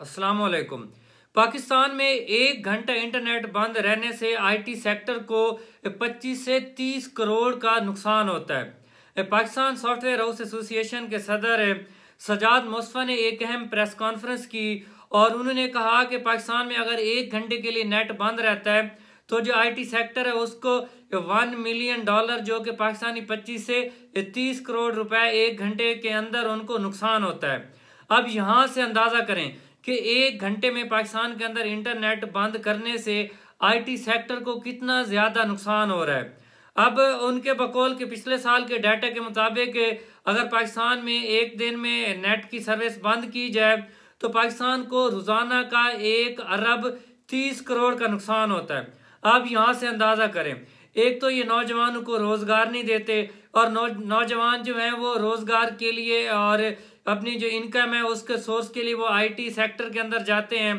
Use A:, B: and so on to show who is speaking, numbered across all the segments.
A: अस्सलाम वालेकुम पाकिस्तान में एक घंटा इंटरनेट बंद रहने से आईटी सेक्टर को 25 से 30 करोड़ का नुकसान होता है। पाकिस्तान सॉफ्टवेयर हाउस एसोसिएशन के सदर सजाद मुस्तफ़ा ने एक अहम प्रेस कॉन्फ्रेंस की और उन्होंने कहा कि पाकिस्तान में अगर एक घंटे के लिए नेट बंद रहता है तो जो आईटी सेक्टर है उसको वन मिलियन डॉलर, जो कि पाकिस्तानी 25 से 30 करोड़ रुपए एक घंटे के अंदर उनको नुकसान होता है। अब यहाँ से अंदाज़ा करें कि एक घंटे में पाकिस्तान के अंदर इंटरनेट बंद करने से आईटी सेक्टर को कितना ज़्यादा नुकसान हो रहा है। अब उनके बकौल के पिछले साल के डाटा के मुताबिक, अगर पाकिस्तान में एक दिन में नेट की सर्विस बंद की जाए तो पाकिस्तान को रोज़ाना का एक अरब तीस करोड़ का नुकसान होता है। आप यहाँ से अंदाज़ा करें, एक तो ये नौजवानों को रोज़गार नहीं देते, और नौ, नौजवान जो हैं वो रोज़गार के लिए और अपनी जो इनकम है, उसके सोर्स के लिए वो आईटी सेक्टर के अंदर जाते हैं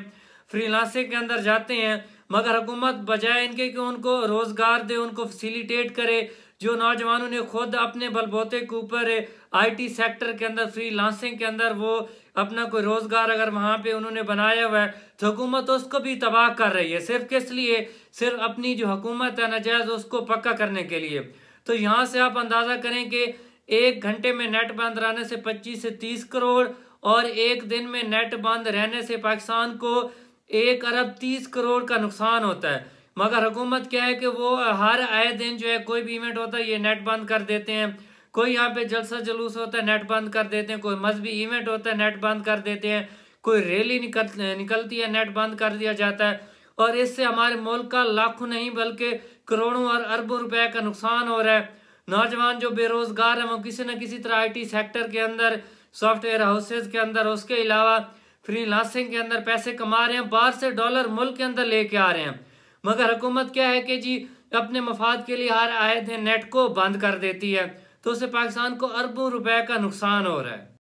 A: फ्रीलांसिंग के अंदर जाते हैं, मगर हुकूमत बजाय इनके कि उनको रोज़गार दे, उनको फैसिलिटेट करे, जो नौजवानों ने खुद अपने बलबोते के ऊपर आईटी सेक्टर के अंदर फ्री लांसिंग के अंदर वो अपना कोई रोज़गार अगर वहाँ पे उन्होंने बनाया हुआ है तो हुकूमत उसको भी तबाह कर रही है, सिर्फ़ किस लिए? सिर्फ़ अपनी जो हुकूमत है, नजायज़ उसको पक्का करने के लिए। तो यहाँ से आप अंदाज़ा करें कि एक घंटे में नेट बंद रहने से 25 से 30 करोड़ और एक दिन में नेट बंद रहने से पाकिस्तान को एक अरब तीस करोड़ का नुकसान होता है। मगर हुकूमत क्या है कि वो हर आए दिन जो है कोई भी इवेंट होता है, ये नेट बंद कर देते हैं। कोई यहाँ पे जलसा जुलूस होता है, नेट बंद कर देते हैं। कोई मजहबी इवेंट होता है, नेट बंद कर देते हैं। कोई रैली निकल, निकलती है, नेट बंद कर दिया जाता है। और इससे हमारे मुल्क का लाखों नहीं बल्कि करोड़ों और अरबों रुपए का नुकसान हो रहा है। नौजवान जो बेरोजगार हैं, वो किसी न किसी तरह आईटी सेक्टर के अंदर सॉफ्टवेयर हाउसेज के अंदर, उसके अलावा फ्री लासिंग के अंदर पैसे कमा रहे हैं, बाहर से डॉलर मुल्क के अंदर लेके आ रहे हैं। मगर हुकूमत क्या है कि जी, अपने मफाद के लिए हार आए थे नेट को बंद कर देती है तो उससे पाकिस्तान को अरबों रुपए का नुकसान हो रहा है।